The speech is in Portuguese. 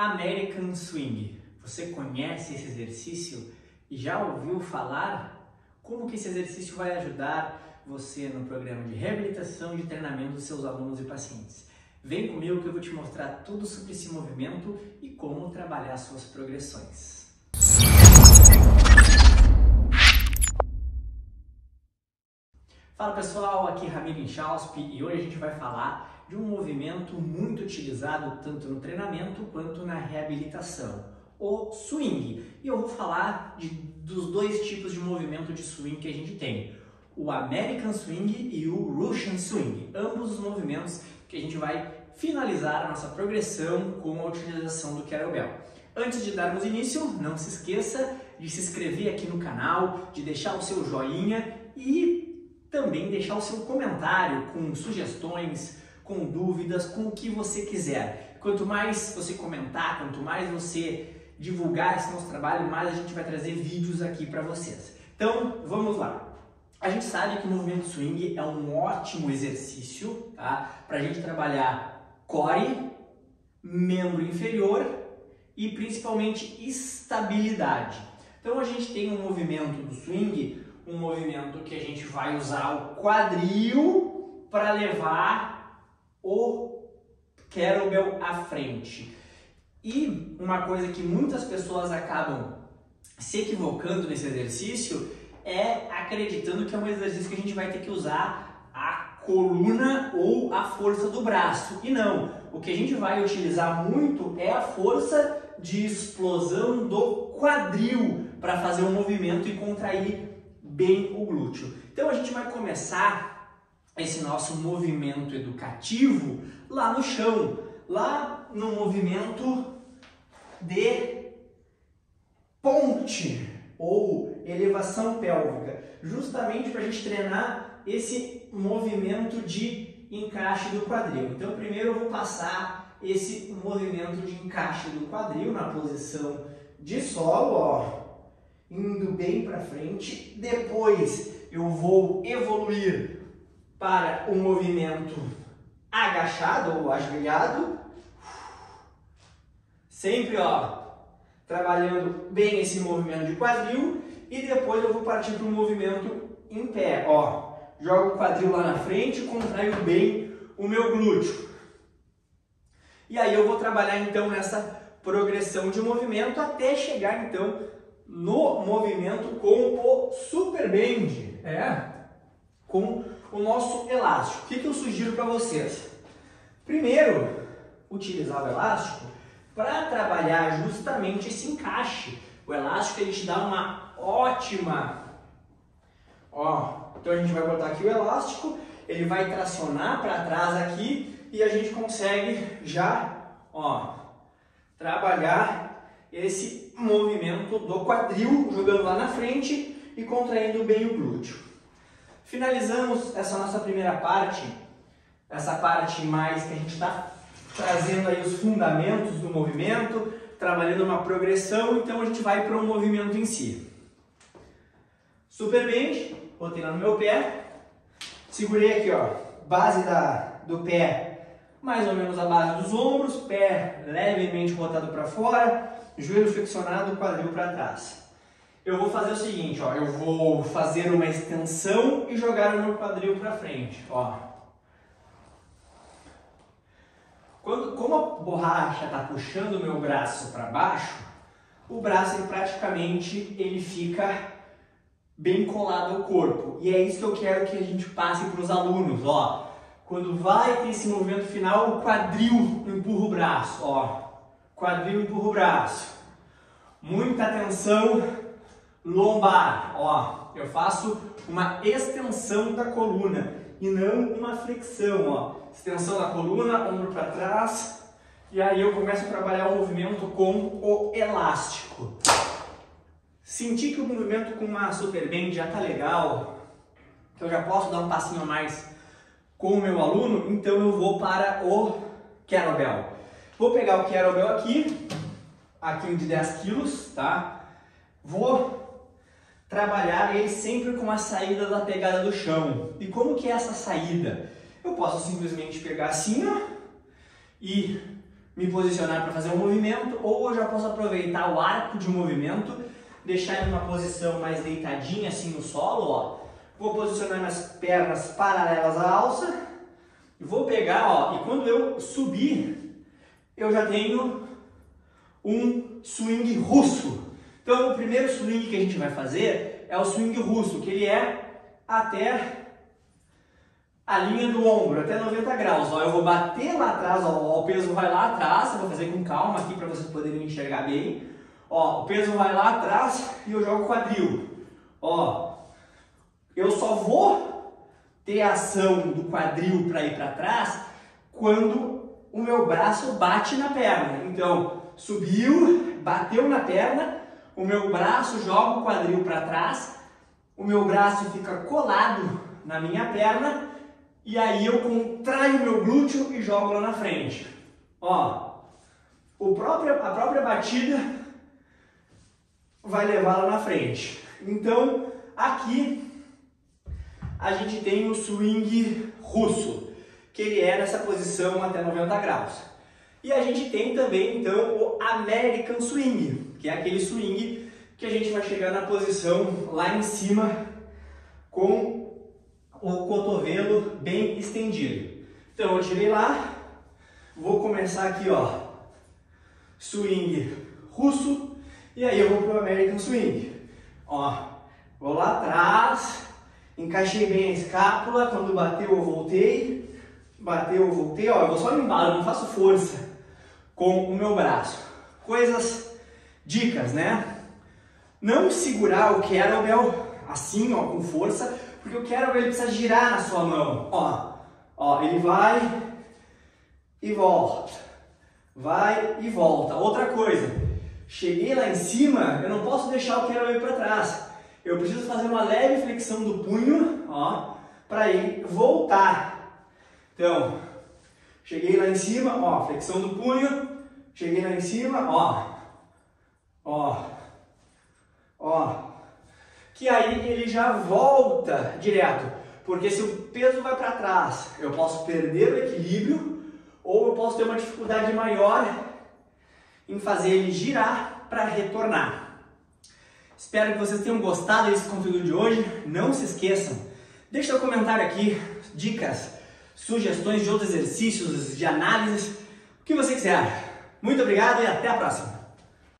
American Swing. Você conhece esse exercício e já ouviu falar? Como que esse exercício vai ajudar você no programa de reabilitação e de treinamento dos seus alunos e pacientes? Vem comigo que eu vou te mostrar tudo sobre esse movimento e como trabalhar suas progressões. Fala pessoal, aqui é Ramiro Inchausp e hoje a gente vai falar de um movimento muito utilizado tanto no treinamento quanto na reabilitação, o swing. E eu vou falar de, dos dois tipos de movimento de swing que a gente tem, o American Swing e o Russian Swing, ambos os movimentos que a gente vai finalizar a nossa progressão com a utilização do kettlebell. Antes de darmos início, não se esqueça de se inscrever aqui no canal, de deixar o seu joinha e também deixar o seu comentário com sugestões, com dúvidas, com o que você quiser. Quanto mais você comentar, quanto mais você divulgar esse nosso trabalho, mais a gente vai trazer vídeos aqui para vocês. Então, vamos lá. A gente sabe que o movimento swing é um ótimo exercício tá? para a gente trabalhar core, membro inferior e principalmente estabilidade. Então a gente tem um movimento do swing um movimento que a gente vai usar o quadril para levar o kettlebell à frente. E uma coisa que muitas pessoas acabam se equivocando nesse exercício é acreditando que é um exercício que a gente vai ter que usar a coluna ou a força do braço. E não, o que a gente vai utilizar muito é a força de explosão do quadril para fazer o movimento e contrair bem o glúteo. Então a gente vai começar esse nosso movimento educativo lá no chão, lá no movimento de ponte ou elevação pélvica, justamente para a gente treinar esse movimento de encaixe do quadril. Então primeiro eu vou passar esse movimento de encaixe do quadril na posição de solo, ó, indo bem para frente. Depois eu vou evoluir para o movimento agachado ou ajoelhado. Sempre, ó, trabalhando bem esse movimento de quadril e depois eu vou partir para o movimento em pé, ó. Jogo o quadril lá na frente, contraio bem o meu glúteo. E aí eu vou trabalhar então nessa progressão de movimento até chegar então no movimento com o super bend, é, com o nosso elástico. O que, que eu sugiro para vocês? Primeiro, utilizar o elástico para trabalhar justamente esse encaixe. O elástico ele te dá uma ótima, ó, então a gente vai botar aqui o elástico, ele vai tracionar para trás aqui e a gente consegue já, ó, trabalhar esse movimento do quadril, jogando lá na frente e contraindo bem o glúteo. Finalizamos essa nossa primeira parte, essa parte mais que a gente está trazendo aí os fundamentos do movimento, trabalhando uma progressão, então a gente vai para o movimento em si. Super bend, botei lá no meu pé, segurei aqui, ó, base da, do pé mais ou menos a base dos ombros, pé levemente rotado para fora, joelho flexionado, quadril para trás. Eu vou fazer o seguinte, ó, eu vou fazer uma extensão e jogar o meu quadril para frente, ó. Quando, como a borracha está puxando o meu braço para baixo, o braço ele, praticamente ele fica bem colado ao corpo. E é isso que eu quero que a gente passe para os alunos, ó. Quando vai ter esse movimento final, o quadril empurra o braço, ó. Quadril empurra o braço. Muita atenção lombar, ó. Eu faço uma extensão da coluna e não uma flexão, ó. Extensão da coluna, ombro para trás. E aí eu começo a trabalhar o movimento com o elástico. Senti que o movimento com uma super band já tá legal, que eu já posso dar um passinho a mais com o meu aluno, então eu vou para o kettlebell. Vou pegar o kettlebell aqui, aqui de 10 quilos, tá? Vou trabalhar ele sempre com a saída da pegada do chão. E como que é essa saída? Eu posso simplesmente pegar assim, ó, e me posicionar para fazer um movimento, ou eu já posso aproveitar o arco de movimento, deixar em uma posição mais deitadinha assim no solo, ó. Vou posicionar minhas pernas paralelas à alça, vou pegar, ó, e quando eu subir, eu já tenho um swing russo. Então, o primeiro swing que a gente vai fazer é o swing russo, que ele é até a linha do ombro, até 90 graus. Ó, eu vou bater lá atrás, ó, o peso vai lá atrás, eu vou fazer com calma aqui para vocês poderem enxergar bem. Ó, o peso vai lá atrás e eu jogo quadril. Ó, eu só vou ter ação do quadril para ir para trás quando o meu braço bate na perna. Então, subiu, bateu na perna, o meu braço joga o quadril para trás, o meu braço fica colado na minha perna e aí eu contraio meu glúteo e jogo lá na frente. Ó, o próprio, a própria batida vai levar lá na frente. Então, aqui a gente tem o swing russo, que ele é nessa posição até 90 graus. E a gente tem também, então, o American Swing, que é aquele swing que a gente vai chegar na posição lá em cima com o cotovelo bem estendido. Então eu tirei lá, vou começar aqui, ó, swing russo, e aí eu vou pro American Swing. Ó, vou lá atrás, encaixei bem a escápula, quando bateu eu voltei, bateu eu voltei, ó, eu vou só limpar, não faço força com o meu braço. Coisas, dicas, né? Não segurar o kettlebell assim, ó, com força, porque o kettlebell precisa girar na sua mão. Ó, ó, ele vai e volta, vai e volta. Outra coisa, cheguei lá em cima, eu não posso deixar o kettlebell ir para trás. Eu preciso fazer uma leve flexão do punho, ó, para ele voltar. Então, cheguei lá em cima, ó, flexão do punho, cheguei lá em cima, ó, ó, ó, que aí ele já volta direto. Porque se o peso vai para trás, eu posso perder o equilíbrio ou eu posso ter uma dificuldade maior em fazer ele girar para retornar. Espero que vocês tenham gostado desse conteúdo de hoje. Não se esqueçam, deixa um comentário aqui, dicas, sugestões de outros exercícios, de análises, o que você quiser. Muito obrigado e até a próxima!